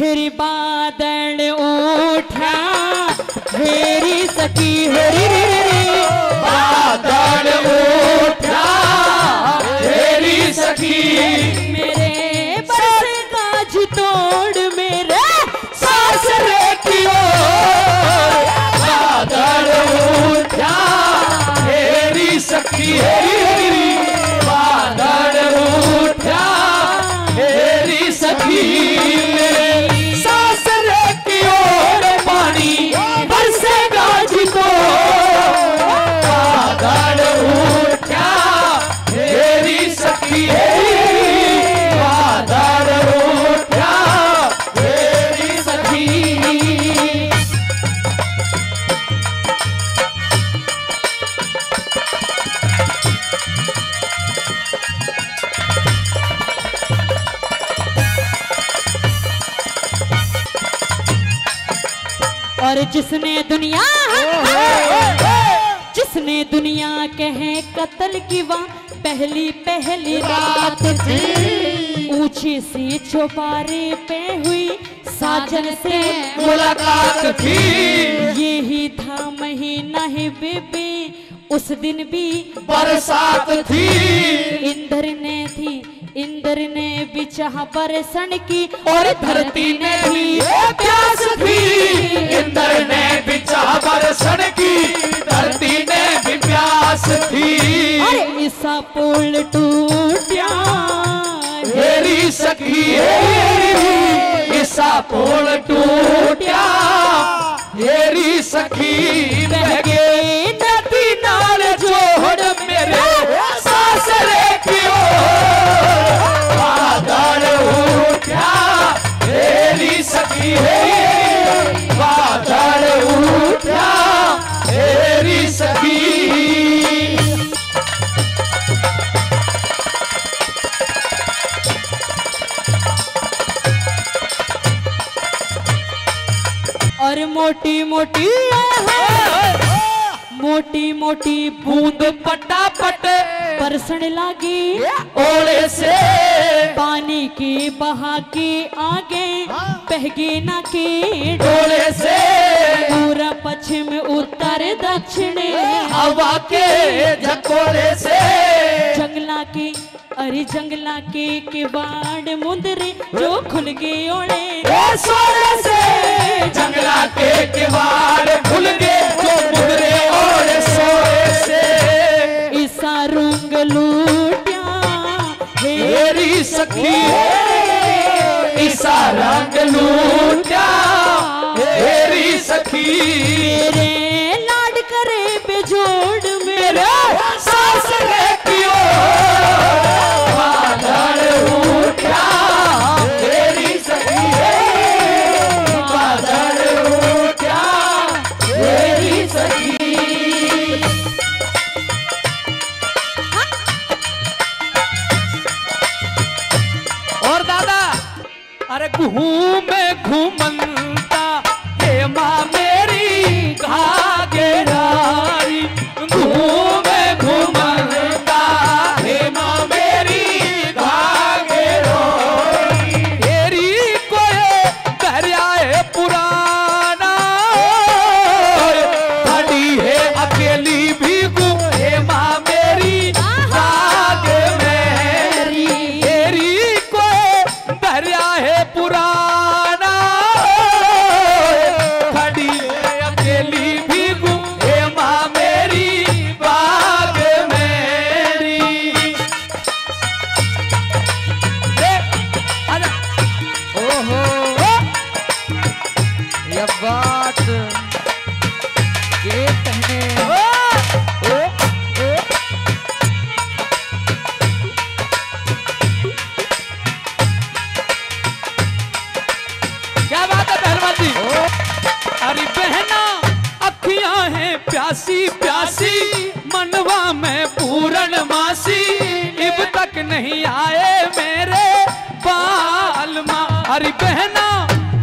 हेरी बादल उठा हेरी सखी हेरी रे रे रे बादल उठा हेरी सखी। मेरे बरसे गाज तोड़ मेरे सासरे की बादल उठा तेरी सखी हेरी जिसने दुनिया जिसने दुनिया कहे कत्ल की वह पहली पहली रात थी। ऊँची सी चौपारे पे हुई साजन से मुलाकात थी। यही था महीना है बेबी उस दिन भी बरसात थी। इंद्र ने थी इंद्र ने भी चाह बरसन की और धरती ने भी प्यास थी। सखी हेरी ईसा पुल टूटा मेरी सखी बह मोटी मोटी मोटी मोटी बूंद पटापट बरसने लगी। ओले से पानी की बहा के आगे। बहगे ना के डोले से पूरा पश्चिम उत्तर दक्षिण। हवा के झकोरे से जंगला के अरे जंगला के किवाड़ मुंदरे जो खुल गए ए सोने से जंगला के किवाड़ खुल गए जो मुदरे और सोए से। ईसा रुंग लूटिया मेरी सखी ईसा रंग लूटा मेरी सखी। अरे घूमे घूमंता प्यासी मनवा में पूरन मासी। इब तक नहीं आए मेरे बाल माँ। अरे बहना,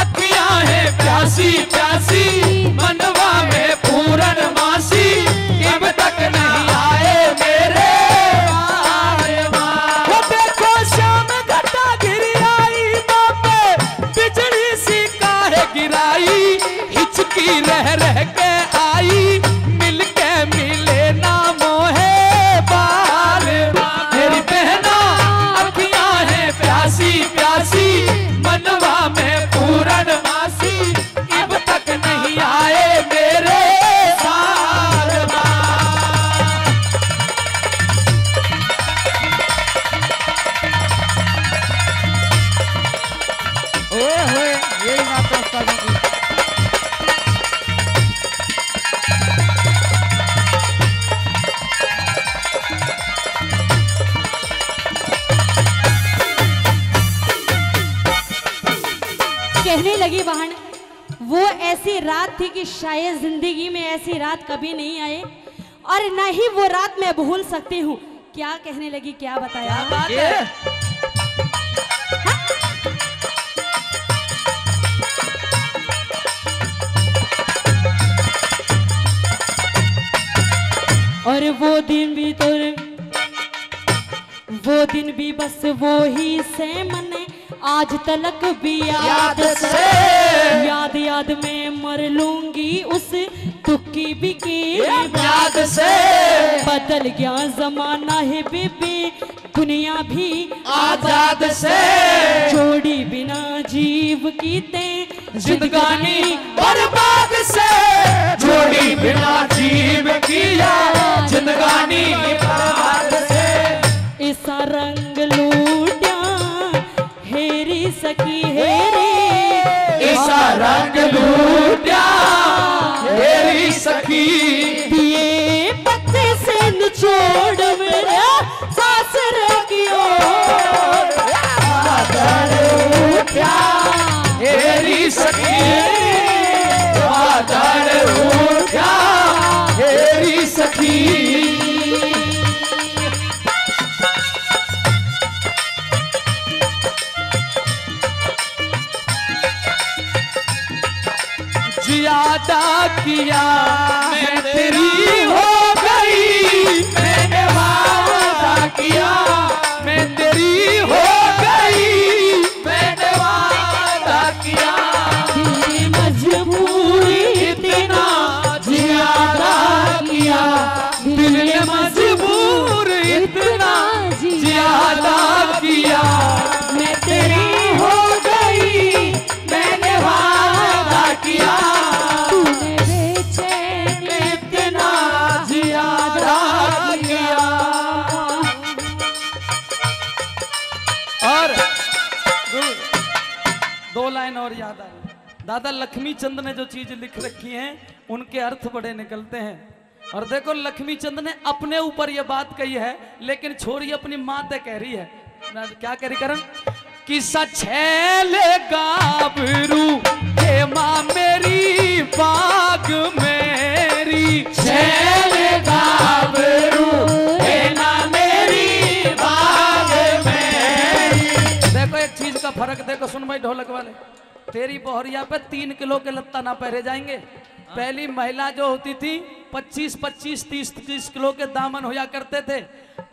अखियाँ हैं प्यासी प्यासी। मनवा में पूरन मासी। इब तक नहीं आए मेरे बाल माँ। देखो, शाम घटा गिरी आई पे। बिजली रह रह के आई। कहने लगी बहन वो ऐसी रात थी कि शायद ज़िंदगी में ऐसी रात कभी नहीं आए। और न ही वो रात मैं भूल सकती हूँ। क्या कहने लगी क्या बताया? क्या बात है? और वो दिन भी तो वो दिन भी बस वो ही से मने। आज तलक भी याद से। याद याद में मर लूँगी उस तुक्की भी की याद से। बदल गया जमाना है बेबी दुनिया भी आज़ाद से। जोड़ी बिना जीव की ते जिंदगानी बर्बाद से। जोड़ी बिना जीव किया। जिंदगानी रंग लूटा सखी। दिए पत्ते से छोड़ मेरा ज़्यादा किया। मैं तेरी हो गई मैंने वादा किया। दादा लक्ष्मी चंद ने जो चीज़ लिख रखी है उनके अर्थ बड़े निकलते हैं। और देखो लक्ष्मी चंद ने अपने ऊपर ये बात कही है लेकिन छोरी अपनी माँ ते कह रही है। क्या कह रही करण? कि सछैल गाबरू हे माँ मेरी बाग मेरी। छैल गाबरू हे माँ मेरी बाग मेरी। देखो एक चीज़ का फ़र्क देखो सुन भाई ढोलक वाले तेरी बोहरिया पे तीन किलो के लत्ता ना पहरे जाएँगे। पहली महिला जो होती थी 25 25 30 30 किलो के दामन होया करते थे।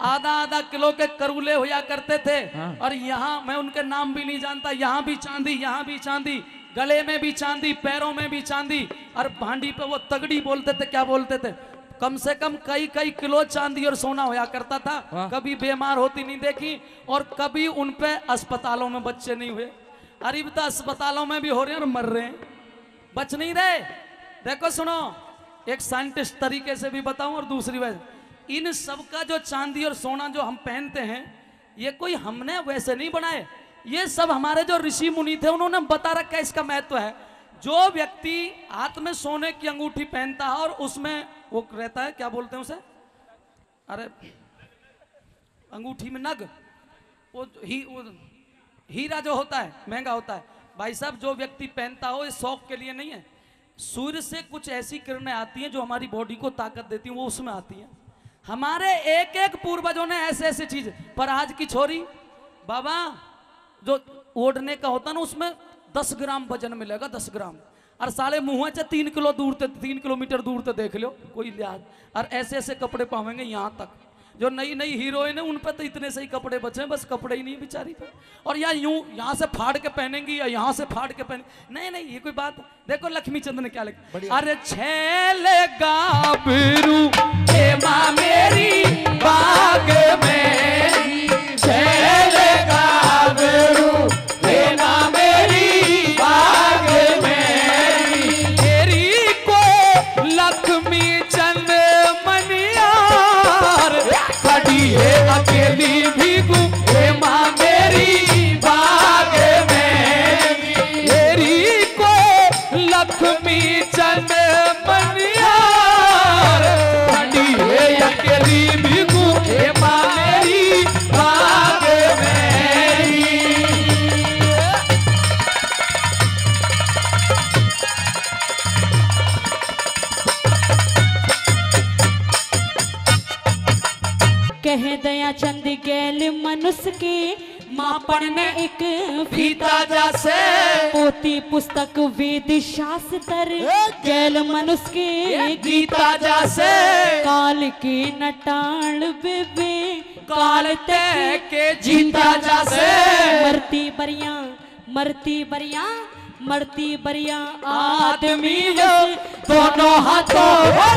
आधा आधा किलो के करूले होया करते थे। और यहाँ मैं उनके नाम भी नहीं जानता। यहाँ भी चांदी यहाँ भी चांदी गले में भी चांदी पैरों में भी चांदी। और भांडी पे वो तगड़ी बोलते थे क्या बोलते थे? कम से कम कई कई किलो चांदी और सोना होया करता था। वाह। कभी बीमार होती नहीं देखी और कभी उनपे अस्पतालों में बच्चे नहीं हुए। अरे तो अस्पतालों में भी हो रहे हैं और मर रहे हैं। बच नहीं रहे। देखो सुनो, एक साइंटिस्ट तरीके से भी बताऊँ और दूसरी बात इन सब का जो चांदी और सोना जो हम पहनते हैं, ये कोई हमने वैसे नहीं बनाए। ये सब हमारे जो ऋषि मुनि थे, उन्होंने बता रखा है, इसका महत्व है। जो व्यक्ति हाथ में सोने की अंगूठी पहनता है और उसमें वो रहता है, क्या बोलते हैं उसे? अरे, अंगूठी में नग। वो ही, वो हीरा जो होता है, महँगा होता है। भाई साहब, जो व्यक्ति पहनता हो, ये शौक के लिए नहीं है। सूर्य से कुछ ऐसी किरणें आती हैं जो हमारी बॉडी को ताकत देती हैं, वो उसमें आती हैं। हमारे एक एक पूर्वजों ने ऐसे ऐसे चीज़, पर आज की छोरी, बाबा, जो ओढ़ने का होता ना, उसमें दस ग्राम वज़न मिलेगा, दस ग्राम। और साले मुँह से तीन किलो दूर ते तीन किलोमीटर दूर ते देख लो, कोई लिहाज। और ऐसे ऐसे कपड़े पावेंगे यहाँ तक। जो नई नई हीरोइन है उन पर तो इतने सही कपड़े बचे हैं बस कपड़े ही नहीं बेचारी पर। और या यूँ यहाँ से फाड़ के पहनेंगी या यहाँ से फाड़ के पहने नहीं नहीं ये कोई बात देखो लक्ष्मी चंद ने क्या लिखा। अरे छेले गाबरू माँ मेरी बाग में खड़ी है अकेली भीगू कहे दया चंद गैल मनुष्य के मापन में एक फीता जैसे। पोती पुस्तक वेद शास्त्र गैल मनुष्य के गीता जैसे। काल के नटाल बेबे काल तय के जीता जैसे। मरती बरिया मरती बरिया मरती बरिया आदमी जो दोनों हाथों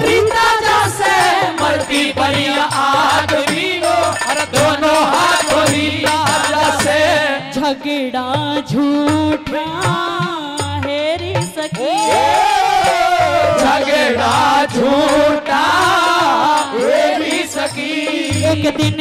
रीता जैसे मरती बढ़िया आदमी हो दोनों हाथों रीता जैसे झगड़ा झूठा हेरी सकी झगड़ा झूठा मेरी सकी एक दिन